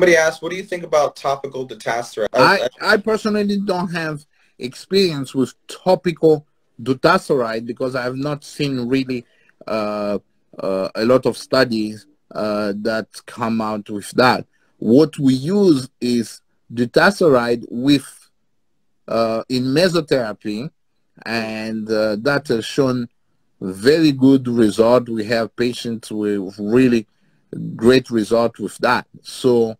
Somebody asked, what do you think about topical dutasteride? I, I personally don't have experience with topical dutasteride because I have not seen really uh, uh, a lot of studies uh, that come out with that. What we use is dutasteride with uh, in mesotherapy, and uh, that has shown very good result. We have patients with really great result with that. So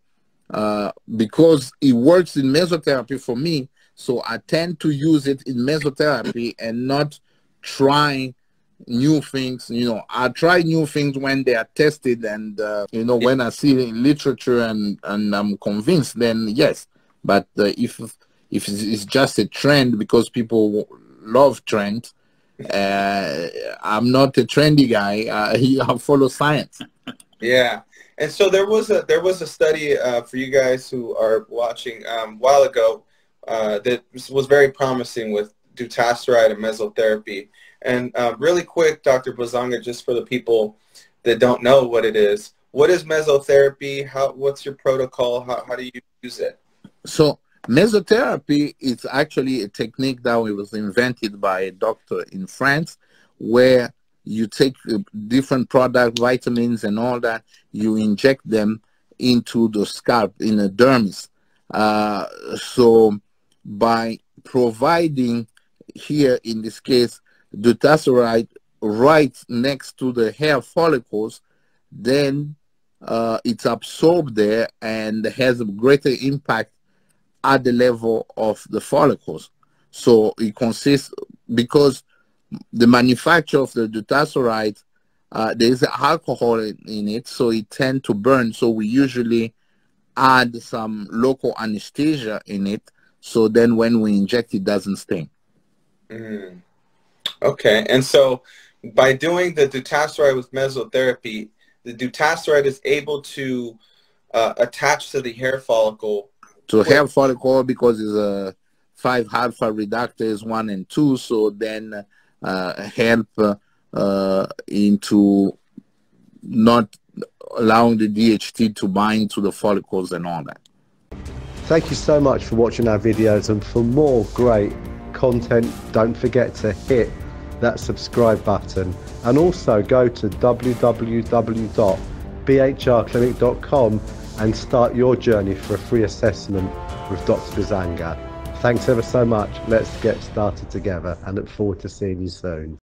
uh, because it works in mesotherapy for me, so I tend to use it in mesotherapy and not trying new things. You know, I try new things when they are tested, and uh, you know, when I see in literature and and I'm convinced, then yes. But uh, if if it's just a trend because people love trend, uh, I'm not a trendy guy. I follow science. Yeah, and so there was a there was a study uh, for you guys who are watching um, a while ago uh, that was very promising with dutasteride and mesotherapy. And uh, really quick, Dr. Bisanga, just for the people that don't know what it is, what is mesotherapy? How what's your protocol? How how do you use it? So mesotherapy is actually a technique that was invented by a doctor in France, where you take different product, vitamins and all that, you inject them into the scalp, in the dermis. Uh, so by providing here, in this case, dutasteride right next to the hair follicles, then uh, it's absorbed there and has a greater impact at the level of the follicles. So it consists, because the manufacture of the dutasteride, uh, there is alcohol in, in, it, so it tend to burn. So we usually add some local anesthesia in it, so then when we inject, it doesn't sting. Mm. Okay, and so by doing the dutasteride with mesotherapy, the dutasteride is able to uh, attach to the hair follicle. To hair follicle because it's a 5 alpha reductase 1 and 2, so then help uh, into not allowing the DHT to bind to the follicles and all that. Thank you so much for watching our videos and for more great content don't forget to hit that subscribe button and also go to www.bhrclinic.com and start your journey for a free assessment with Dr. Bisanga. Thanks ever so much. Let's get started together and look forward to seeing you soon.